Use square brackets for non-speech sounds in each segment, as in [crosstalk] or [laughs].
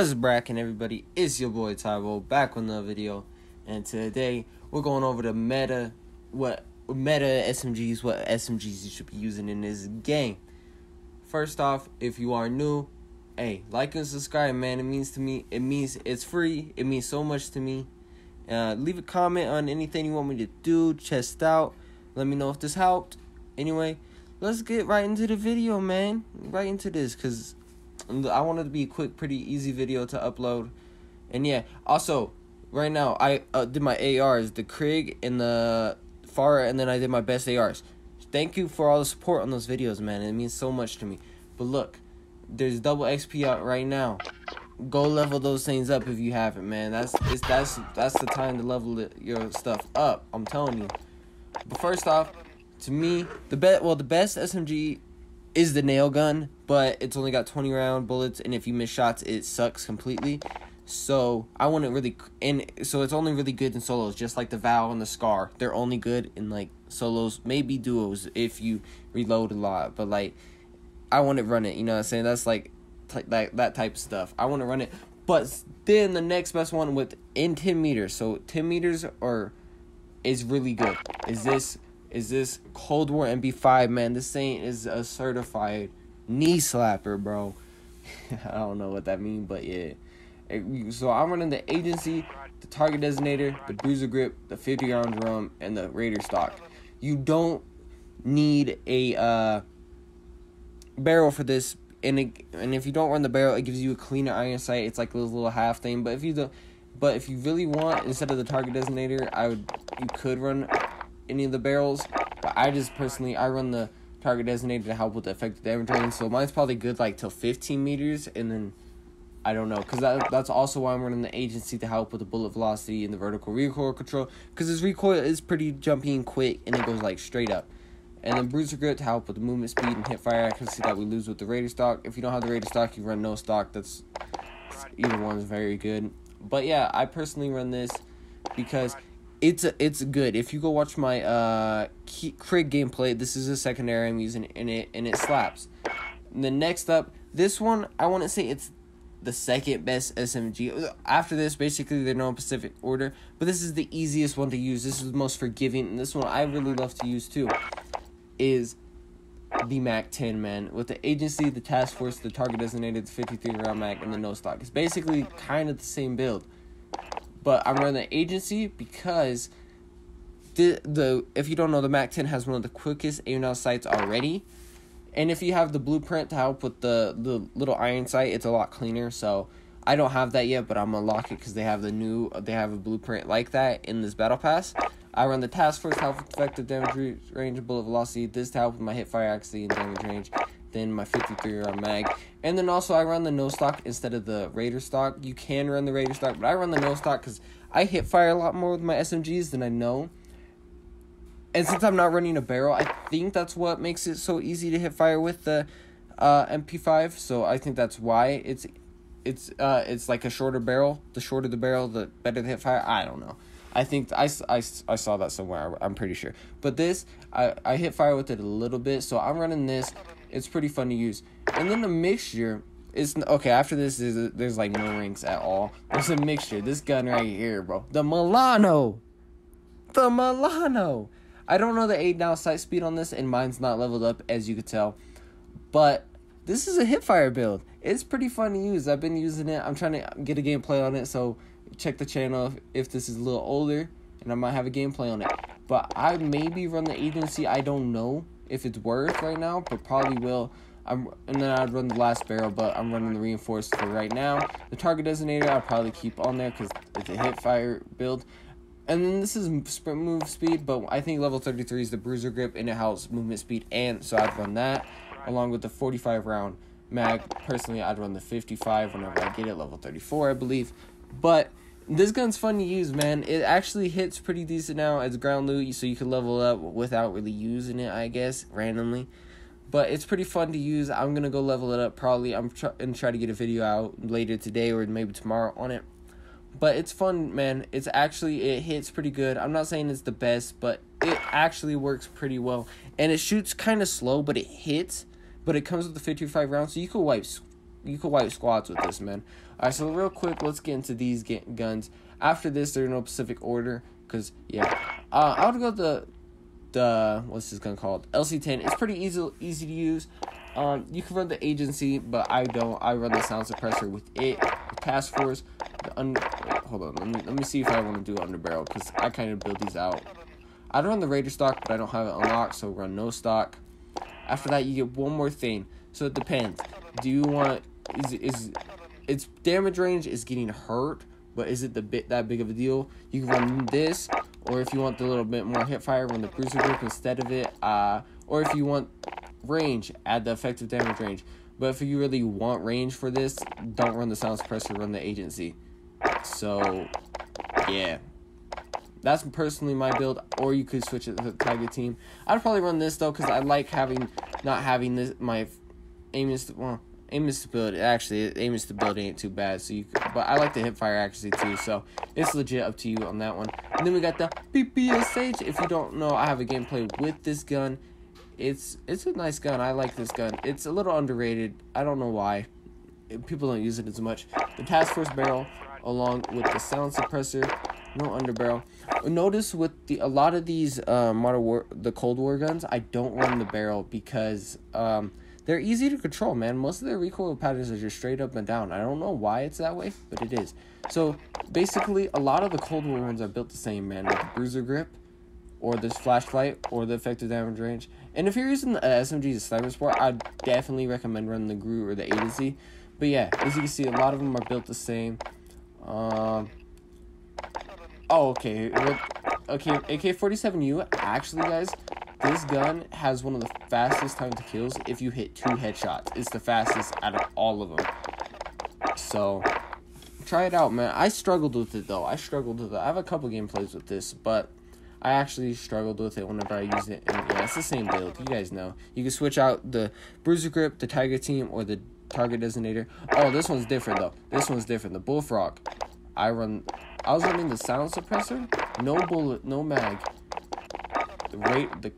What's bracking everybody? It's your boy Tybo back with another video, and today we're going over the meta, what meta SMGs, what SMGs you should be using in this game. First off, if you are new, hey, like and subscribe, man. It means to me. It means it's free. It means so much to me. Uh, leave a comment on anything you want me to do, chest out. Let me know if this helped. Anyway, let's get right into the video, man. Right into this, cause I want it to be a quick, pretty easy video to upload. And yeah, also, right now, I uh, did my ARs, the Krig and the FARA, and then I did my best ARs. Thank you for all the support on those videos, man. It means so much to me. But look, there's double XP out right now. Go level those things up if you haven't, man. That's it's, that's that's the time to level it, your stuff up. I'm telling you. But first off, to me, the bet well the best SMG is the nail gun, but it's only got 20 round bullets, and if you miss shots, it sucks completely. So I wouldn't really, and so it's only really good in solos, just like the Val and the Scar. They're only good in like solos, maybe duos if you reload a lot. But like, I want to run it. You know what I'm saying? That's like t- that that type of stuff. I want to run it. But then the next best one with in 10 meters. So 10 meters or is really good. Is this is this Cold War MP5, man. This thing is a certified knee slapper, bro. [laughs] I don't know what that means, but yeah. So I'm running the agency, the target designator, the bruiser grip, the 50 round drum, and the raider stock. You don't need a uh, barrel for this, and it, and if you don't run the barrel, it gives you a cleaner iron sight. It's like a little half thing. But if you do, but if you really want, instead of the target designator, I would you could run any of the barrels. But I just personally I run the target designated to help with the effective damage range. So mine's probably good like till 15 meters, and then I don't know because that that's also why I'm running the agency to help with the bullet velocity and the vertical recoil control. Because his recoil is pretty jumpy and quick, and it goes like straight up. And then Bruiser Grip to help with the movement speed and hip fire accuracy that we lose with the Raider stock. If you don't have the Raider stock, you run no stock. That's either one is very good. But yeah, I personally run this because it's it's good. If you go watch my uh Krig gameplay, this is a secondary I'm using in it, and it slaps. And the next up, this one I want to say it's the second best SMG. After this, basically they're no Pacific order, but this is the easiest one to use. This is the most forgiving, and this one I really love to use too. Is the Mac 10 man with the agency, the task force, the target designated, the 53 round Mac, and the no stock. It's basically kind of the same build but I run the agency because the the if you don't know the Mac 10 has one of the quickest aim sights already. And if you have the blueprint to help with the the little iron sight, it's a lot cleaner. So I don't have that yet, but I'm gonna lock it because they have the new they have a blueprint like that in this battle pass. I run the task force to help effective damage range bullet velocity. This to help with my hip fire accuracy and damage range than my 53 round mag. And then also I run the no stock instead of the Raider stock. You can run the Raider stock, but I run the no stock because I hip fire a lot more with my SMGs than I know. And since I'm not running a barrel, I think that's what makes it so easy to hip fire with the uh, MP5. So I think that's why it's it's uh it's like a shorter barrel. The shorter the barrel, the better the hip fire. I don't know. I think I, I, I saw that somewhere. I'm pretty sure. But this, I, I hip fire with it a little bit. So I'm running this it's pretty fun to use. And then the mixture is okay. After this, there's, there's like no ranks at all. There's a mixture. This gun right here, bro. The Milano. The Milano. I don't know the 8 now sight speed on this, and mine's not leveled up, as you could tell. But this is a hipfire build. It's pretty fun to use. I've been using it. I'm trying to get a gameplay on it, so check the channel if, if this is a little older, and I might have a gameplay on it. But I maybe run the agency. I don't know if it's worth right now, but probably will. I'm, and then I'd run the last barrel, but I'm running the reinforced for right now. The target designator I'll probably keep on there because it's a hip fire build. And then this is sprint move speed, but I think level 33 is the bruiser grip and it helps movement speed, and so I'd run that along with the 45 round mag. Personally, I'd run the 55 whenever I get it, level 34, I believe. But this gun's fun to use, man. It actually hits pretty decent now as ground loot, so you can level up without really using it, I guess, randomly. But it's pretty fun to use. I'm gonna go level it up probably. I'm try- and try to get a video out later today or maybe tomorrow on it. But it's fun, man. It's actually it hits pretty good. I'm not saying it's the best, but it actually works pretty well. And it shoots kind of slow, but it hits. But it comes with the 55 rounds, so you can wipe you could wipe squads with this, man. Alright, so real quick, let's get into these guns. After this, they're in no specific order, because, yeah. Uh, I would go the, the, what's this gun called? LC10. It's pretty easy, easy to use. Um, you can run the agency, but I don't. I run the sound suppressor with it. task force. The un- hold on. Let me let me see if I want to do underbarrel because I kind of build these out. I don't run the Raider stock, but I don't have it unlocked, so run no stock. After that, you get one more thing. So it depends. Do you want is is its damage range is getting hurt, but is it the bit that big of a deal? You can run this, or if you want the little bit more hip fire, run the bruiser grip instead of it. Uh, or if you want range, add the effective damage range. But if you really want range for this, don't run the sound suppressor, run the agency. So, yeah. That's personally my build, or you could switch it to the Tiger team. I'd probably run this though, because I like having not having this. My aim is well, aim is stability. Actually, aim is stability ain't too bad. So you, could, but I like the hip fire accuracy too. So it's legit up to you on that one. And then we got the PPSH. If you don't know, I have a gameplay with this gun. It's it's a nice gun. I like this gun. It's a little underrated. I don't know why. People don't use it as much. The task force barrel, along with the sound suppressor, no underbarrel. Notice with the a lot of these uh, modern war the Cold War guns, I don't run the barrel because um, they're easy to control. Man, most of their recoil patterns are just straight up and down. I don't know why it's that way, but it is. So basically, a lot of the Cold War ones are built the same, man. With the bruiser grip, or this flashlight, or the effective damage range. And if you're using the uh, SMG as Sniper Support, I'd definitely recommend running the GRU or the A to Z. But yeah, as you can see, a lot of them are built the same. Um, oh, okay. Okay, AK-47U, actually, guys, this gun has one of the fastest time to kills if you hit two headshots. It's the fastest out of all of them. So, try it out, man. I struggled with it, though. I struggled with it. I have a couple gameplays with this, but I actually struggled with it whenever I use it. And yeah, it's the same build. You guys know. You can switch out the Bruiser Grip, the Tiger Team, or the Target Designator. Oh, this one's different though. This one's different. The Bullfrog. I run. I was running the sound suppressor. No bullet, no mag. The rate, the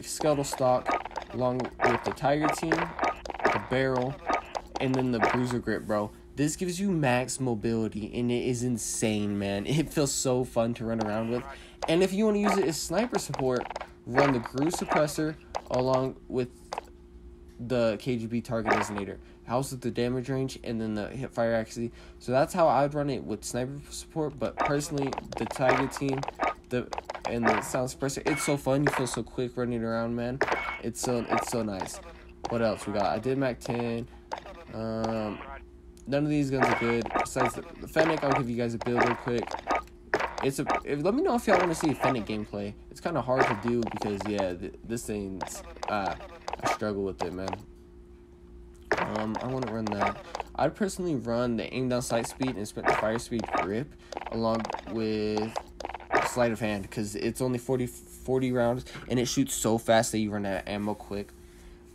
skeletal stock, along with the Tiger Team, the barrel, and then the Bruiser Grip, bro. This gives you max mobility, and it is insane, man. [laughs] It feels so fun to run around with. And if you want to use it as sniper support, run the GRU suppressor along with the KGB target designator. Helps with the damage range and then the hip fire accuracy. So that's how I'd run it with sniper support. But personally, the Tiger team, the and the sound suppressor, it's so fun. You feel so quick running around, man. It's so it's so nice. What else we got? I did Mac 10. Um, none of these guns are good. Besides the, the Fennec, I'll give you guys a build real quick. It's a. If, let me know if y'all want to see Fennec gameplay. It's kind of hard to do because yeah, th this thing's. Uh, I struggle with it, man. Um, I want to run that. I'd personally run the aim down sight speed and sprint fire speed grip along with sleight of hand because it's only 40, 40 rounds and it shoots so fast that you run out of ammo quick.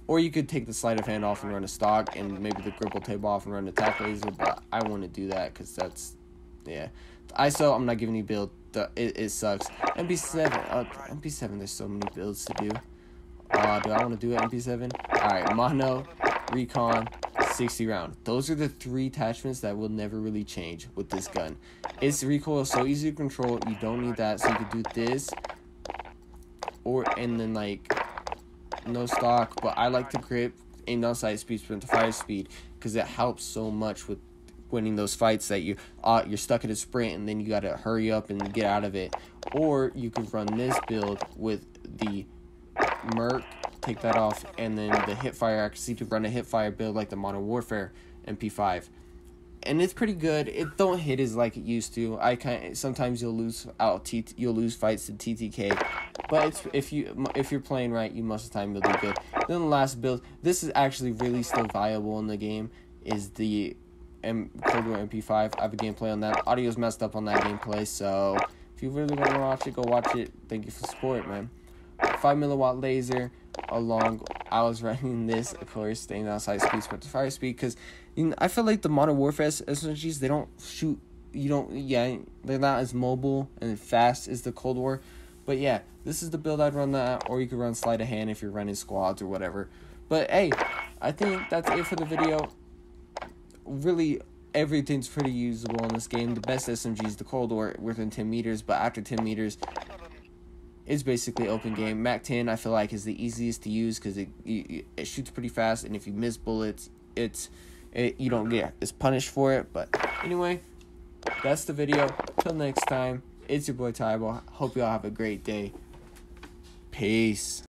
Or you could take the sleight of hand off and run a stock, and maybe the grip will tape off and run a tac laser. But I want to do that because that's, yeah. ISO, I'm not giving you build. The, it, it sucks. MP7, uh, MP7, there's so many builds to do. Uh, do I want to do it MP7? Alright, mono, recon, 60 round. Those are the three attachments that will never really change with this gun. Its recoil is so easy to control, you don't need that, so you can do this, or, and then like, no stock, but I like to grip, aim down sight speed, sprint to fire speed, because it helps so much with winning those fights that you uh, you're stuck in a sprint and then you got to hurry up and get out of it or you can run this build with the merc take that off and then the hip fire accuracy to run a hip fire build like the modern warfare mp5 and it's pretty good it don't hit as like it used to i kind sometimes you'll lose out t you'll lose fights to ttk but if you if you're playing right you most of the time you'll do good then the last build this is actually really still viable in the game is the M- Cold War MP5. I have a gameplay on that. Audio's messed up on that gameplay, so if you really want to watch it, go watch it. Thank you for support, man. 5 milliwatt laser along I was running this of course staying outside speed sprint to fire speed because you know, I feel like the modern warfare SMGs uh, they don't shoot you don't yeah they're not as mobile and fast as the Cold War but yeah this is the build I'd run that or you could run sleight of hand if you're running squads or whatever but hey I think that's it for the video really everything's pretty usable in this game. The best SMG is the Cold War within 10 meters, but after 10 meters, it's basically open game. Mac 10 I feel like is the easiest to use because it, it, it shoots pretty fast, and if you miss bullets, it's it, you don't get it's punished for it. But anyway, that's the video. Till next time, it's your boy Tybo. Hope y'all have a great day. Peace.